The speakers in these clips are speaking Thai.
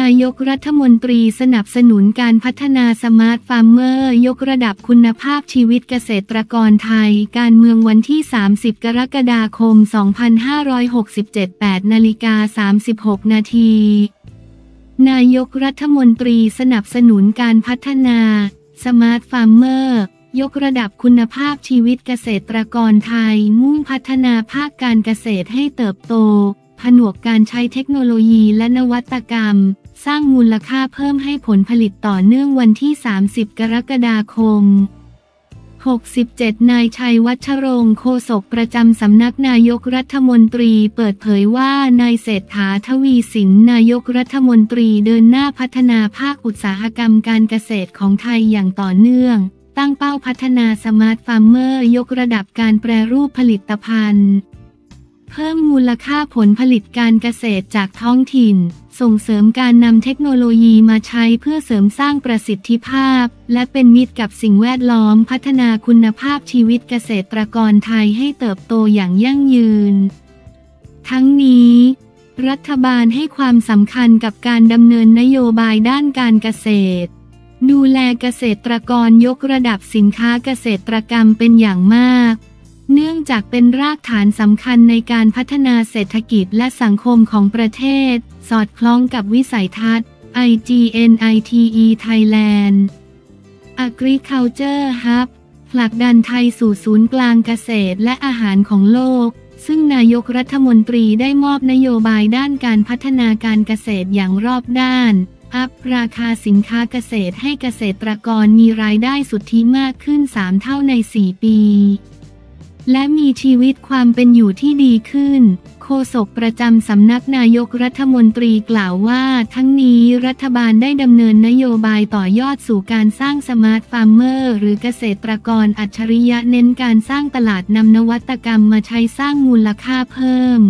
นายกรัฐมนตรีสนับสนุนการพัฒนา Smart Farmer ยกระดับคุณภาพชีวิตเกษตรกรไทย การเมืองวันที่ 30 กรกฎาคม 2567 8นาฬิกา36 นาทีนายกรัฐมนตรีสนับสนุนการพัฒนา Smart Farmer ยกระดับคุณภาพชีวิตเกษตรกรไทย มุ่งพัฒนาภาคการเกษตรให้เติบโต ผนวกการใช้เทคโนโลยีและนวัตกรรม สร้างมูลค่าเพิ่มให้ผลผลิตต่อเนื่องวันที่ 30 กรกฎาคม 67 นายชัยวัชรงค์โฆษกประจำสำนักนายกรัฐมนตรีเปิดเผยว่านายเศรษฐาทวีสินนายกรัฐมนตรีเดินหน้าพัฒนาภาคอุตสาหกรรมการเกษตรของไทยอย่างต่อเนื่อง ตั้งเป้าพัฒนา Smart Farmer ยกระดับการแปรรูปผลิตภัณฑ์ เพิ่มมูลค่าผลผลิตการเกษตรจากท้องถิ่น ส่งเสริมการนำเทคโนโลยีมาใช้เพื่อเสริมสร้างประสิทธิภาพ และเป็นมิตรกับสิ่งแวดล้อมพัฒนาคุณภาพชีวิตเกษตรกรไทยให้เติบโตอย่างยั่งยืน ทั้งนี้รัฐบาลให้ความสำคัญกับการดำเนินนโยบายด้านการเกษตร ดูแลเกษตรกรยกระดับสินค้าเกษตรกรรมเป็นอย่างมาก เนื่องจากเป็นรากฐานสำคัญในการพัฒนาเศรษฐกิจและสังคมของประเทศ สอดคล้องกับวิสัยทัศน์ IGNITE Thailand Agriculture Hub ผลักดันไทยสู่ศูนย์กลางเกษตรและอาหารของโลก ซึ่งนายกรัฐมนตรีได้มอบนโยบายด้านการพัฒนาการเกษตรอย่างรอบด้าน อัพราคาสินค้าเกษตรให้เกษตรกรมีรายได้สุทธิมากขึ้น 3 เท่าใน 4 ปี และมีชีวิตความเป็นอยู่ที่ดีขึ้น โฆษกประจำสำนักนายกรัฐมนตรีกล่าวว่า ทั้งนี้รัฐบาลได้ดำเนินนโยบายต่อยอดสู่การสร้าง Smart Farmer หรือเกษตรกรอัจฉริยะเน้นการสร้างตลาดนำนวัตกรรมมาใช้สร้างมูลค่าเพิ่ม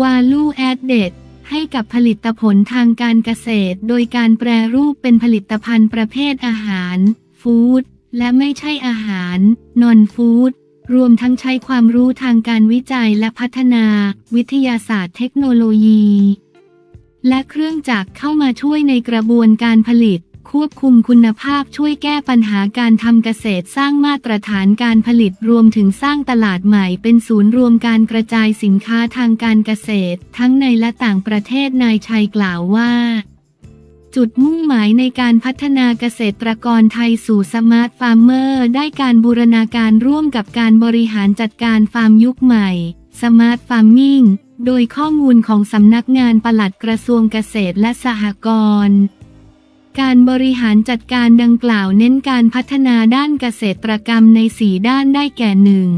Value Added ให้กับผลิตผลทางการเกษตร โดยการแปรรูปเป็นผลิตภัณฑ์ประเภทอาหาร ฟู้ดและไม่ใช่อาหาร นอนฟู้ด รวมทั้งใช้ความรู้ทางการวิจัยและพัฒนา วิทยาศาสตร์เทคโนโลยี และเครื่องจักรเข้ามาช่วยในกระบวนการผลิต ควบคุมคุณภาพช่วยแก้ปัญหาการทำเกษตรสร้างมาตรฐานการผลิตรวมถึงสร้างตลาดใหม่เป็นศูนย์รวมการกระจายสินค้าทางการเกษตร ทั้งในและต่างประเทศนายชัยกล่าวว่า จุดมุ่งหมายในการพัฒนาเกษตรกรไทยสู่ Smart Farmer ได้การบูรณาการร่วมกับการบริหารจัดการฟาร์มยุคใหม่ Smart Farming โดยข้อมูลของสำนักงานปลัดกระทรวงเกษตรและสหกรณ์ การบริหารจัดการดังกล่าวเน้นการพัฒนาด้านเกษตรกรรมในสี่ด้านได้แก่หนึ่ง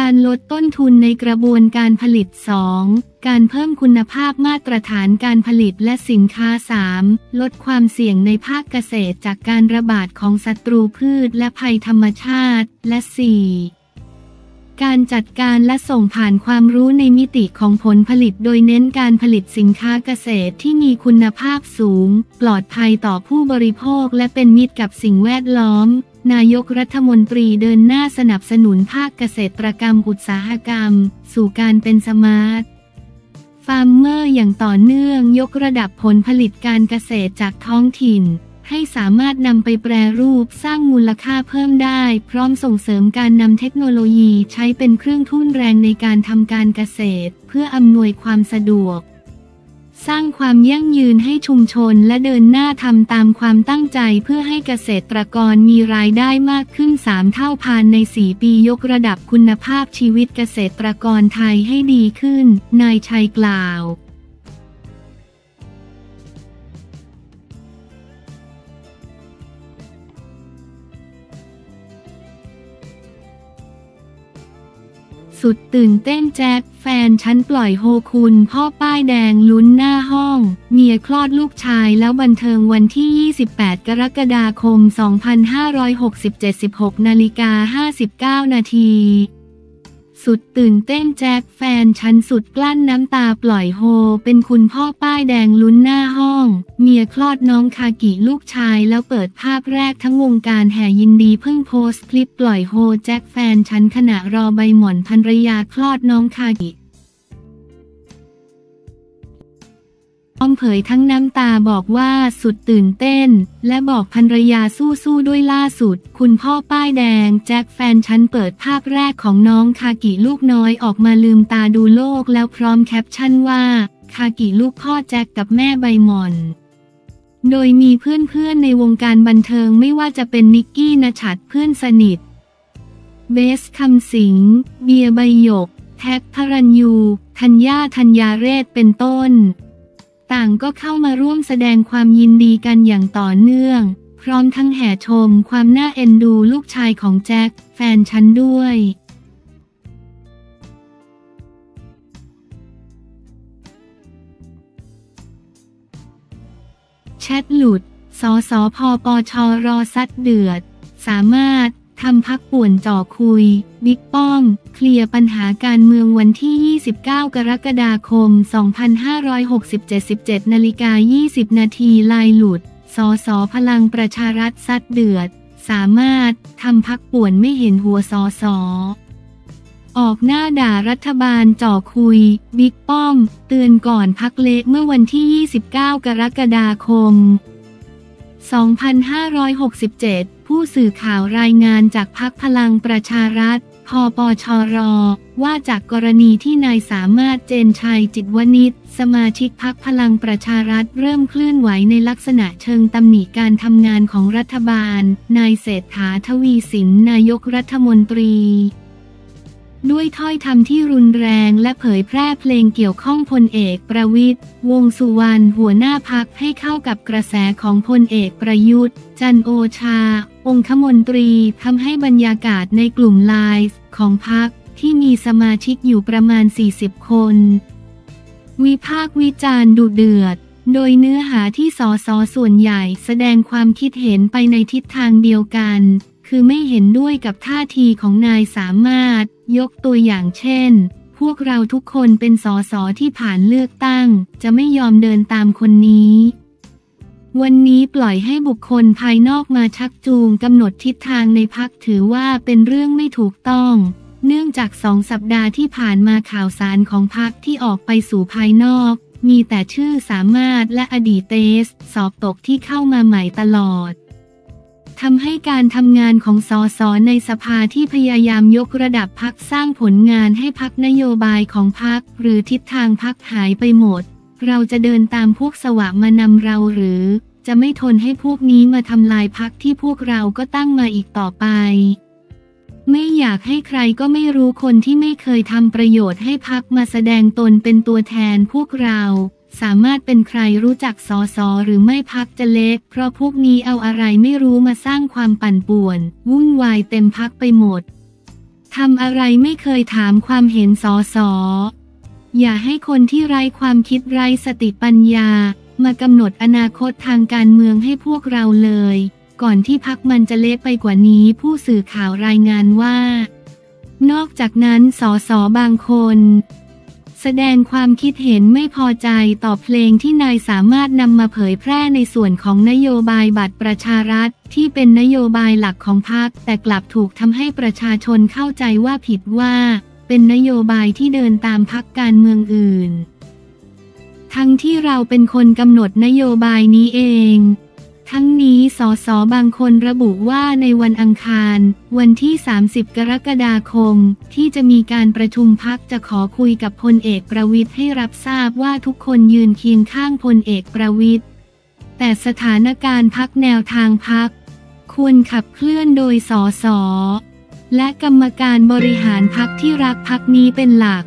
การลดต้นทุนในกระบวนการผลิต 2. การเพิ่มคุณภาพมาตรฐานการผลิตและสินค้า 3. ลดความเสี่ยงในภาคเกษตรจากการระบาดของศัตรูพืชและภัยธรรมชาติ และ 4. การจัดการและส่งผ่านความรู้ในมิติของผลผลิตโดยเน้นการผลิตสินค้าเกษตรที่มีคุณภาพสูง ปลอดภัยต่อผู้บริโภคและเป็นมิตรกับสิ่งแวดล้อม นายกรัฐมนตรีเดินหน้าสนับสนุนภาคเกษตรกรรมอุตสาหกรรม สู่การเป็น Smart Farmer อย่างต่อเนื่องยกระดับผลผลิตการเกษตรจากท้องถิ่น ให้สามารถนำไปแปรรูปสร้างมูลค่าเพิ่มได้ พร้อมส่งเสริมการนำเทคโนโลยีใช้เป็นเครื่องทุ่นแรงในการทำการเกษตร เพื่ออำนวยความสะดวก สร้างความยั่งยืนให้ชุมชนและเดินหน้าทำตามความตั้งใจเพื่อให้เกษตรกรมีรายได้มากขึ้น 3 เท่าภายใน 4 ปียกระดับคุณภาพชีวิตเกษตรกรไทยให้ดีขึ้น นายชัยกล่าว สุดตื่นเต้นแจ็คแฟนฉันปล่อยโฮคุณ พ่อป้ายแดงลุ้นหน้าห้อง เมียคลอดลูกชายแล้วบันเทิงวันที่ 28 กรกฎาคม 2567 16นาฬิกา59 นาที สุดตื่นเต้นแจ็คแฟนฉันสุดกลั้นน้ำตาปล่อยโฮ เป็นคุณพ่อป้ายแดงลุ้นหน้าห้อง เมียคลอดน้องคากิลูกชายแล้วเปิดภาพแรกทั้งวงการแห่ยินดีเพิ่งโพสต์คลิปปล่อยโฮแจ็คแฟนฉันขณะรอใบหมอนภรรยาคลอดน้องคากิ อมเผยทั้งน้ำตาบอกว่าสุดตื่นเต้น และบอกภรรยาสู้ๆด้วยล่าสุด คุณพ่อป้ายแดง แจ็คแฟนฉันเปิดภาพแรกของน้องคากิลูกน้อยออกมาลืมตาดูโลกแล้วพร้อมแคปชั่นว่า คากิลูกพ่อแจ็คกับแม่ใบหม่อนโดยมีเพื่อนๆในวงการบันเทิงไม่ว่าจะเป็นนิกกี้ ณฉัตรเพื่อนสนิท เบสคำสิง เบียร์ ใบหยก แท็ค ภรัณยู ธัญญาธัญญาเรศเป็นต้น ต่างก็เข้ามาร่วมแสดงความยินดีกันอย่างต่อเนื่อง พร้อมทั้งแห่ชมความน่าเอ็นดูลูกชายของแจ็คแฟนฉันด้วยแชทหลุด สสพปชรอซัดเดือด สามารถ ทำพักป่วนจ่อคุย บิ๊กป้อม เคลียร์ปัญหาการเมืองวันที่ 29 กรกฎาคม 2567 17นาฬิกา20 นาทีลายหลุด สสพลังประชารัฐซัดเดือด สามารถทำพักป่วนไม่เห็นหัวสอสอออกหน้าด่ารัฐบาลจ่อคุย บิ๊กป้อม เตือนก่อนพักเละเมื่อวันที่ 29 กรกฎาคม 2567 ผู้สื่อข่าวรายงานจากพักพลังประชารัฐพปชรว่าจากกรณีที่นายสามารถเจนชัยจิตวณิชสมาชิกพักพลังประชารัฐเริ่มเคลื่อนไหวในลักษณะเชิงตำหนิการทำงานของรัฐบาล นายเศรษฐาทวีสินนายกรัฐมนตรี ด้วยถ้อยคำที่รุนแรงและเผยแพร่เพลงเกี่ยวข้องพลเอกประวิตยวงสุวรรณหัวหน้าพักให้เข้ากับกระแสของพลเอกประยุทธ์ จันโอชา องคมนตรีทำให้บรรยากาศในกลุ่มไลน์ของพักที่มีสมาชิกอยู่ประมาณ 40 คน วิพากษ์วิจารณ์ดุเดือด โดยเนื้อหาที่สอสอส่วนใหญ่แสดงความคิดเห็นไปในทิศทางเดียวกัน คือไม่เห็นด้วยกับท่าทีของนายสามารถ ยกตัวอย่างเช่น พวกเราทุกคนเป็นสอสอที่ผ่านเลือกตั้ง จะไม่ยอมเดินตามคนนี้ วันนี้ปล่อยให้บุคคลภายนอกมาชักจูงกำหนดทิศทางในพักถือว่าเป็นเรื่องไม่ถูกต้อง เนื่องจากสองสัปดาห์ที่ผ่านมาข่าวสารของพักที่ออกไปสู่ภายนอก มีแต่ชื่อสามารถและอดีตเตส สอบตกที่เข้ามาใหม่ตลอด ทำให้การทำงานของสอสอในสภาที่พยายามยกระดับพักสร้างผลงานให้พักนโยบายของพักหรือทิศทางพักหายไปหมด เราจะเดินตามพวกสวะมานำเราหรือ จะไม่ทนให้พวกนี้มาทำลายพักที่พวกเราก็ตั้งมาอีกต่อไป ไม่อยากให้ใครก็ไม่รู้คนที่ไม่เคยทำประโยชน์ให้พักมาแสดงตนเป็นตัวแทนพวกเรา สามารถเป็นใครรู้จักสอสอหรือไม่พักจะเล็ก เพราะพวกนี้เอาอะไรไม่รู้มาสร้างความปั่นป่วน วุ่นวายเต็มพักไปหมดทำอะไรไม่เคยถามความเห็นสอสออย่าให้คนที่ไร้ความคิดไร้สติปัญญา มากำหนดอนาคตทางการเมืองให้พวกเราเลย ก่อนที่พักมันจะเละไปกว่านี้ผู้สื่อข่าวรายงานว่า นอกจากนั้นสอสอบางคน แสดงความคิดเห็นไม่พอใจต่อเพลงที่นายสามารถนำมาเผยแพร่ในส่วนของนโยบายบัตรประชารัฐ ที่เป็นนโยบายหลักของพรรคแต่กลับถูกทำให้ประชาชนเข้าใจว่าผิดว่า เป็นนโยบายที่เดินตามพรรคการเมืองอื่น ทั้งที่เราเป็นคนกำหนดนโยบายนี้เอง ทั้งนี้สสบางคนระบุว่าในวันอังคาร วันที่ 30 กรกฎาคม ที่จะมีการประชุมพักจะขอคุยกับพลเอกประวิทย์ให้รับทราบว่าทุกคนยืนเคียงข้างพลเอกประวิทย์แต่สถานการณ์พักแนวทางพักควรขับเคลื่อนโดยสสและกรรมการบริหารพักที่รักพักนี้เป็นหลัก